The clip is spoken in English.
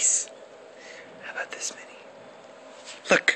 piece. How about this many? Look.